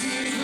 see